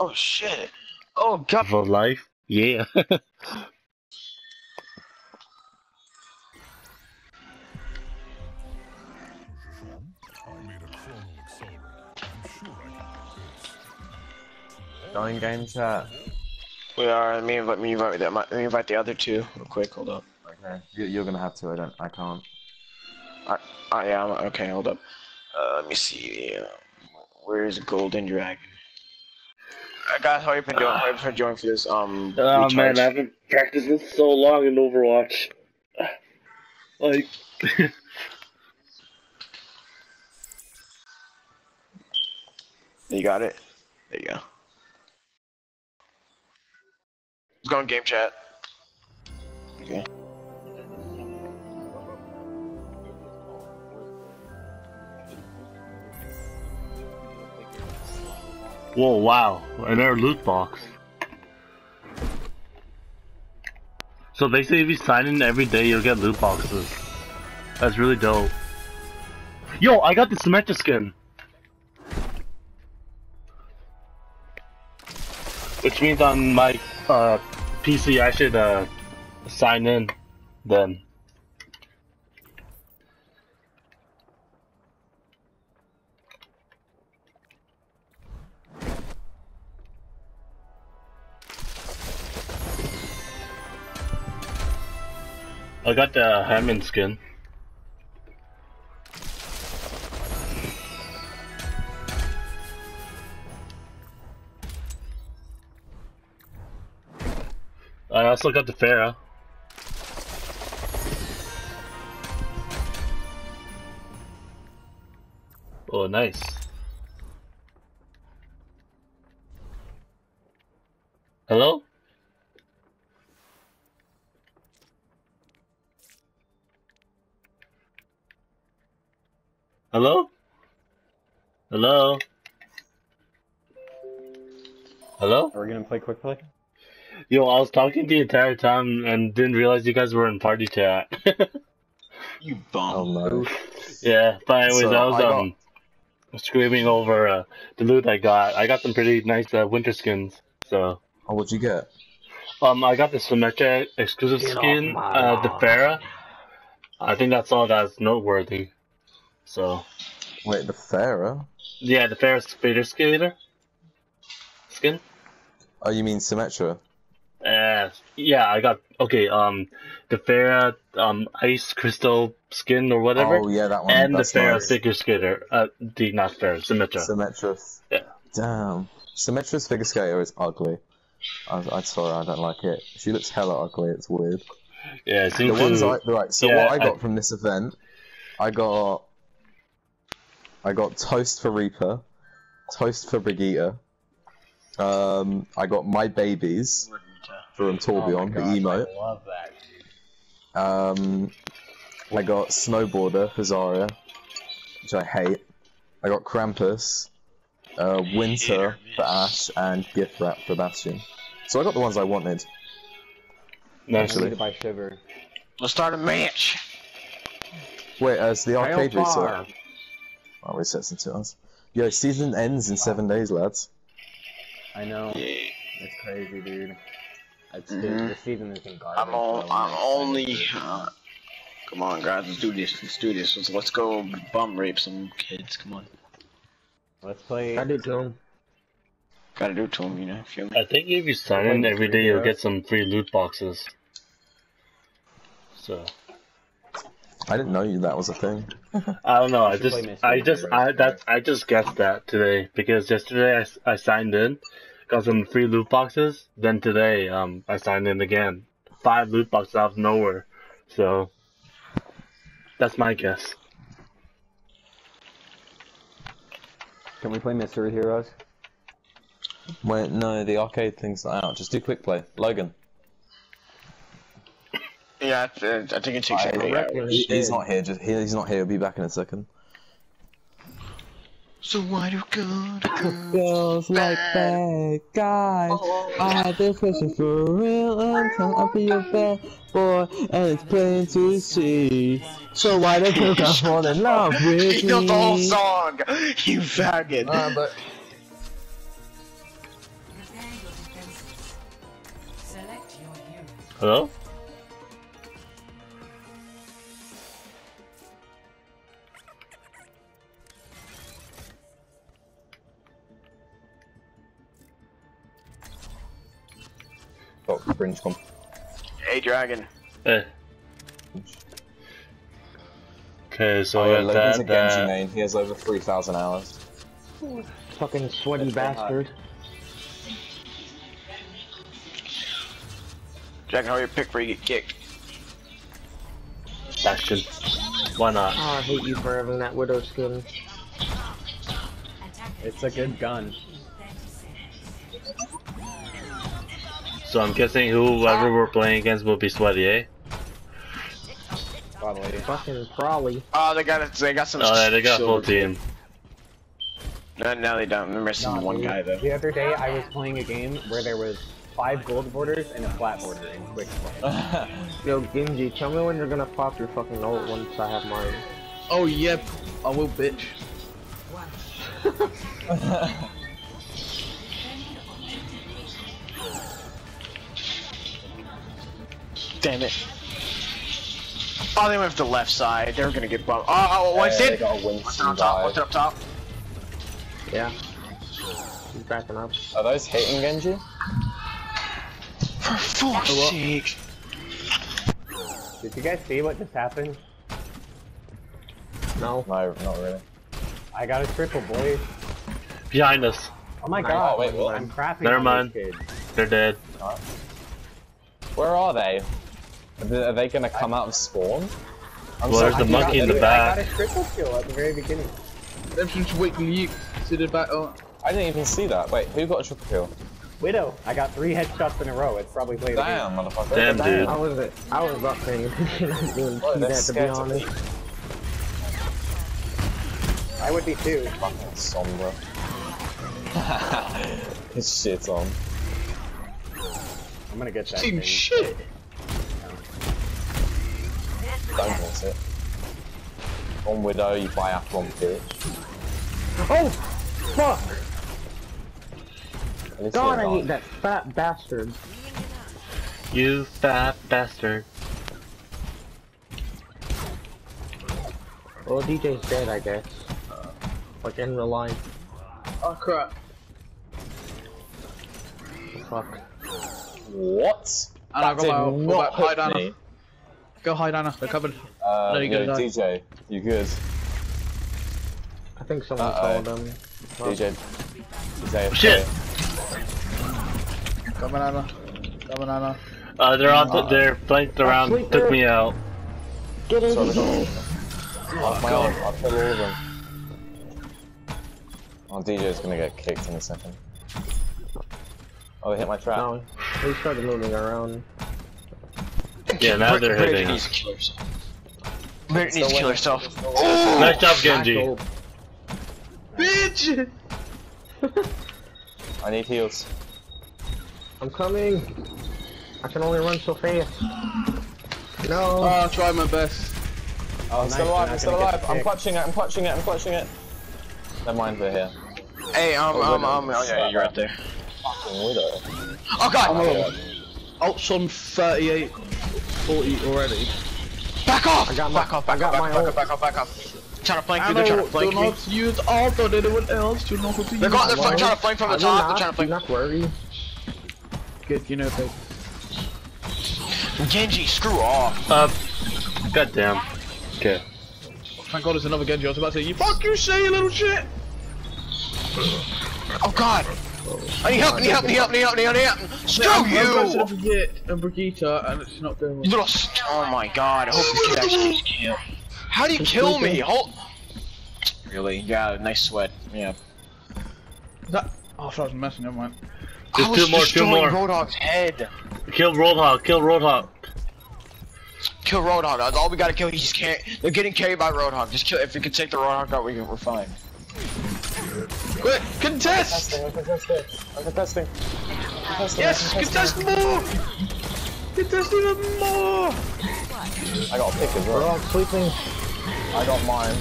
Oh shit. Oh god. For life? Yeah. Join game chat. We are. Let me invite me invite that. Let me invite the other two real quick. Hold up. Okay. You, you're gonna have to. I don't. I can't. I, I am okay. Hold up. Uh, let me see. Uh, where's Golden Dragon? I got hurry up and join. Hurry up and join for this. Um. oh recharge. man, I haven't practiced this so long in Overwatch. Like, You got it. There you go. Let's go on game chat. Okay. Whoa, wow, another loot box. So basically, if you sign in every day, you'll get loot boxes. That's really dope. Yo, I got the Symmetra skin. Which means on my uh, PC, I should uh, sign in then. I got the Hammond skin. I also got the Pharah. Oh, nice. Hello? Hello? Hello? Are we gonna play quick play? Yo, I was talking the entire time and didn't realize you guys were in party chat. You bum. Oh no. yeah, but anyways, So, I was I got- um screaming over uh, the loot I got. I got some pretty nice uh, winter skins. So Oh, what'd you get? um, I got the Symmetra exclusive Get skin, my uh, the lawn. Pharah. I think that's all that's noteworthy. So Wait, the Pharah? yeah, the Pharah Spader Skater skin. Oh, you mean Symmetra? Uh, yeah, I got okay. Um, the Pharah um ice crystal skin or whatever, Oh yeah, that one. and the That's Pharah nice. figure skater. Uh, the not Pharah, Symmetra. Symmetra. Yeah. Damn. Symmetra's figure skater is ugly. I, I'm sorry, I don't like it. She looks hella ugly. It's weird. yeah, The seems ones to- I right. So yeah, what I I- got from this event, I got, I got toast for Reaper, toast for Brigitte. Um, I got my babies from Torbjorn, the emote. I love that. Um, I got Snowboarder for Zarya, which I hate. I got Krampus, uh, Winter for Ash, and Gift Wrap for Bastion. So I got the ones I wanted. Nice. Actually. to buy Shiver. Let's start a match. Wait, uh, so the arcade Hail reset. Far. Oh, resets in two hours. Yo, season ends in seven days, lads. I know. Yeah. It's crazy, dude. It's Mhm. the season has been garbage. I'm all, so I'm only. Uh, come on, guys. Let's do this. Let's do this. Let's, let's go bum rape some kids. Come on. Let's play. Gotta do too. Gotta do it to them, you know. Feel me? I think if you sign in every day, you'll get some free loot boxes. So I didn't know you that was a thing. I don't know. I just, I just, I today. that's, I just guessed that today because yesterday I, I signed in, got some free loot boxes. Then today, um, I signed in again, five loot boxes out of nowhere. So that's my guess. Can we play Mystery Heroes? Wait, no, the arcade thing's not out. Just do quick play. Logan. Yeah, I think it takes eight hours. He's not here. Just he, he's not here. He'll be back in a second. So why do good girls, girls like bad guys? Oh. I had this question for real until I be your bad boy, and it's plain to see. So why do good girls fall in love with me? He the whole song, you faggot. Uh, but... Hello? Got fringe comp. Hey, dragon. Hey. Okay, so Oh, yeah, we got Logan's a that, Genji main. He has over 3,000 hours. Fucking sweaty That's so hot. bastard. Dragon, how you pick where you get kicked? Bastion. Why not? Oh, I hate you for having that widow skin. It's a good gun. So I'm guessing whoever we're playing against will be sweaty, eh? Probably. Fucking probably. Oh, they got it. They got some. Oh, yeah, they got silver full team. No, now they don't. They're missing Nah, one dude. guy though. The other day I was playing a game where there was five gold borders and a flat border in quick play. Yo, Genji, tell me when you're gonna pop your fucking ult once I have mine. Oh yep, I will, bitch. Damn it. Oh, they went to the left side. They're gonna get bumped. Oh, oh, oh Yeah, what's they it? got What's it on top? dive. What's it up top? Yeah. He's backing up. Are those hating Genji? For fuck's what? sake. Did you guys see what just happened? No. No, not really. I got a triple, boys. Behind us. Oh my god. Oh, wait, what? I'm crapping Never on mind. They're dead. Where are they? Are they, are they gonna come out of spawn? I'm Well, there's so the monkey in the back. I back. got a triple kill at the very beginning. Them just waiting you to the back. Oh, I didn't even see that. Wait, who got a triple kill? Widow, I got three headshots in a row. It's probably played Damn, motherfucker. Damn, dude. I was I was not paying attention. I didn't see that to be scared to honest. I would be too. Fucking Sombra. His shit on. I'm gonna get that team thing. shit. Don't miss it. On Widow, you buy Aphron bitch. Oh! Fuck! At least God, you're I hate that fat bastard. You fat bastard. Well, DJ's dead, I guess. Like in real life. oh crap. Fuck. What? Ana, That go did back, not hit Ana. me. Go hide Ana, they're covered. Uh, No, you're yo, gonna. DJ, you good? I think someone Uh-oh. called him. DJ. He's AFK. Shit. Come on Ana. Come on Ana. Uh, they're on. Th- they're flanked around. sleep Took there. me out. Get in! Sorry. I'll, my arm, I'll kill all of them. Oh, DJ's gonna get kicked in a second. Oh, they hit my trap. No, he started moving around. Yeah, now they're Brittany hitting. needs to kill herself. Brittany needs to kill herself. Still. Nice job, Genji. Bitch! I need heals. I'm coming. I can only run so fast. No. Oh, I'll try my best. Oh, I'm nice, still alive, I'm still alive. I'm clutching it, I'm clutching it, I'm clutching it. Never mind, we're here. Hey, um, Oh, um, um, oh yeah, you're right there. Fucking widow. Oh god! I'm alone. Ult's on 38, 40 already. Back off! I got my- back off, I back got off, my back off, ult. back off, back off. Trying to flank I you, they're trying to flank do me. not use auto than anyone else. Do not want to They're, use going, they're trying to flank from the I top, they're trying to do flank. not worry. Good, you know, babe. Genji, screw off. Uh, goddamn. Okay. Thank God there's another Genji. I was about to say, you fuck you say, you little shit! Oh god! I need help, need help, need help, need help, need help, need help! Screw I'm pressing you! the Brigitte and Brigitte and it's not doing You well. little st- Oh my god, I hope this kid actually gets killed. How do you kill me? Hold. Really? Yeah, nice sweat. Yeah. That. Oh, I thought I was messing, never mind. Just I was two more, two more. Roadhog's head. Kill Roadhog. Kill Roadhog. Kill Roadhog. That's all we gotta kill. He's can't. They're getting carried by Roadhog. Just kill. If we can take the Roadhog out, we, we're fine. Quick, contest! I'm contesting. I'm contesting. I'm contesting. Yes, contest more! Contest even more! I got a pick as We're all sleeping. I got mine.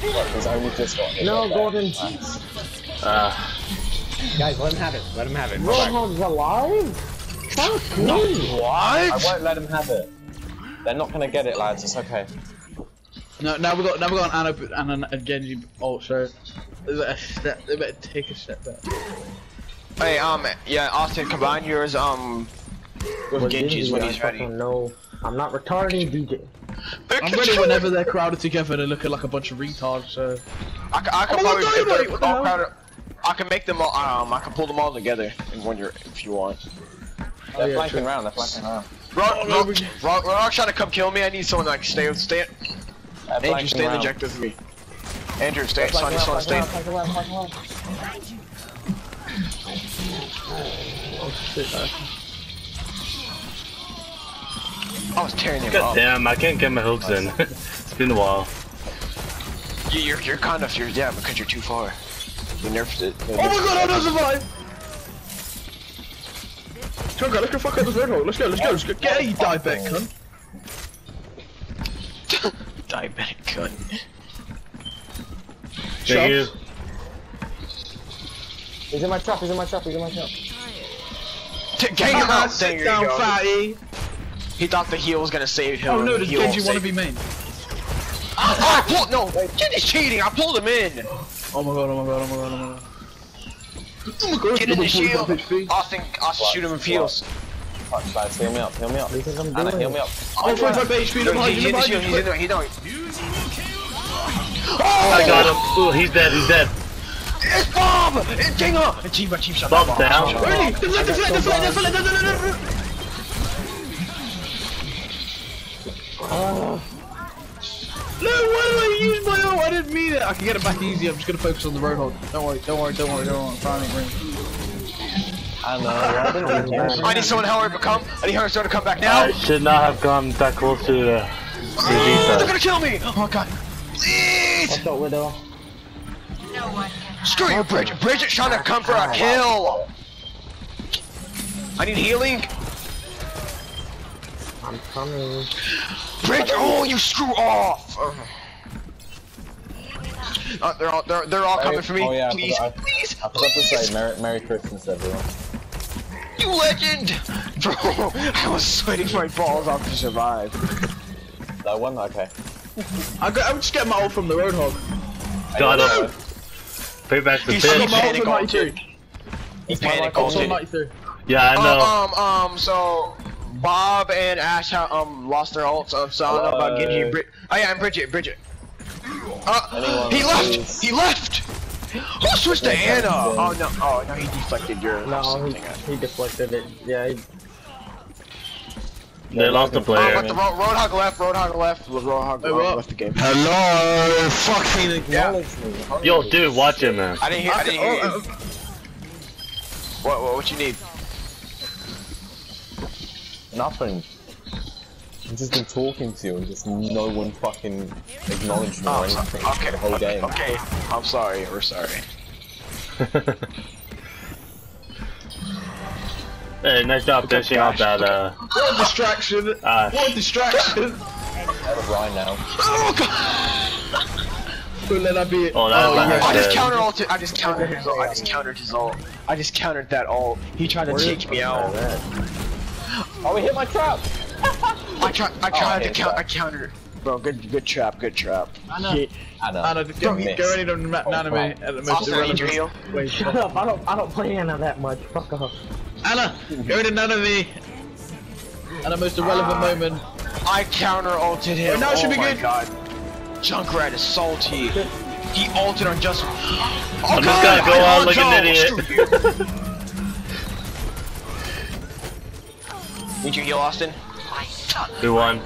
Look, he's only just got. No, Gordon. Nice. Uh, Guys, let him have it. Let him have it. Go back. Roadhog's alive? Fuck me! I won't let him have it. They're not gonna get it, lads. It's okay. No, now we got now we got an Ana and an, a Genji ult. So they better step. They better take a step back. Hey, um, yeah, Austin, combine yours, um, with Well, Genji's Genji, when I he's ready. fucking know. I'm not retarded, DJ. I'm ready whenever they're crowded together. They look like a bunch of retards. So I, I can Oh probably God, if they're the all crowded- I can make them all. Um, I can pull them all together in when you're if you want. They're yeah, flanking true. around. They're flanking around. Rock, Oh, rock, rock, rock, trying to come kill me. I need someone like stay, stay. They're Andrew, flanking stay in the around. objective with me. Andrew, stay. They're Sonny, flanking Sonny, around, stay. flanking around, flanking around, flanking around. Oh, I was tearing him God up. damn, I can't get my hooks in. it's been a while. You- You're, you're kind of, you're, yeah, because you're too far. You nerfed it. Oh my god, I don't survive! Chunga, let's go fuck up this red hole. Let's go, let's go, let's go. Get a diabetic cunt. Diabetic gun. Thank you. He's in my trap. He's in my trap. He's in my trap. T- Gang ah, him out. There Sit you down, fatty. He thought the heal was gonna save him. Oh no, the does Genji want to be main? Oh, I pulled, no, Genji's cheating. I pulled him in. Oh my god, oh my god, oh my god, oh my god. Oh my god, Get in the double shield. 45 HP. Austin, Austin, shoot him in heals. Fuck, lads, heal me up. Heal me up. You think I'm Ana, doing? heal me up. Oh, 45 HP, look He, behind he, you, in the look shield. behind He's you. in there. He's in there. I got him. Ooh, he's dead, he's dead. It's Bob! It's Jinga! It's Chief, Chief shot. Bob's Bob, down. deflect, deflect. No, why did I use my ult? I didn't mean it. I can get it back easy. I'm just gonna focus on the road hold. Don't worry, don't worry, don't worry, don't worry. I'm trying to ring. Ana, I didn't even. I need someone to hurry to come. I need someone to come back now. I should not have gone that close to the Oh, they're gonna kill me! Oh my god. Please! What's up, Widow? No one. Screw you, Bridget. Bridget's trying to come for a kill. I need healing. I'm coming. Bridget, oh, you screw off. Uh, they're all they're, they're all coming for me. Oh, yeah, I please, forgot- please, I forgot to say Merry, Merry Christmas, everyone. You legend, bro. I was sweating my balls off to survive. That one? Okay. I got, I'm just getting my ult from the road hog. Got him. Payback's the He's I so got my ult from 93. He panic Ult from altered. 93. Yeah, I know. Um, um, um, so Bob and Ash um lost their ults. Um, so I don't know about Genji and Brid. Oh yeah, and Bridget, Bridget. Uh, Anyone he left. please? He left. Who switched to Ana? Oh no, oh no, oh, he deflected your No, something. he, he deflected it. Yeah, he, They lost the Oh, player. but the ro- Roadhog left. Roadhog left. Roadhog Wait, what? left the game. Hello, fucking. Yeah. Me. Yo, dude, watch it, man. I didn't hear. I didn't hear. you. Oh, oh What, what? What you need? Oh. Nothing. I've just been talking to you and just no one fucking acknowledged me or Oh, so- anything okay. the whole okay, game. okay. I'm sorry. We're sorry. hey, nice job finishing off that, uh, what a distraction. Ash. What a distraction. Out of Ryan now. Oh god! Don't let that be. Oh, that was yeah. I just dead. counter ulted. I just countered his ult. I just countered his ult. I just countered that ult. He tried to take me out. Oh, he hit my trap! I tried. I oh, tried to count. I countered. Bro, good, good trap. Good trap. Ana, Ana. Ana, go, Miss. go any of them anime at the most Austin, I need your irrelevant. Wait, shut up. I don't. I don't play Ana that much. Fuck off. Ana, go in anime at the most irrelevant ah. moment. I counter ulted him. Oh, now it should oh be my good. god. Junkrat is salty. He ulted on just. Oh I'm god, just gonna go I out like an idiot. Screw. Need you heal, Austin? Who won?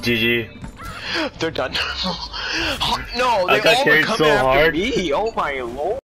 GG. They're done. no, I they got all carried come so after hard. me. Oh my lord.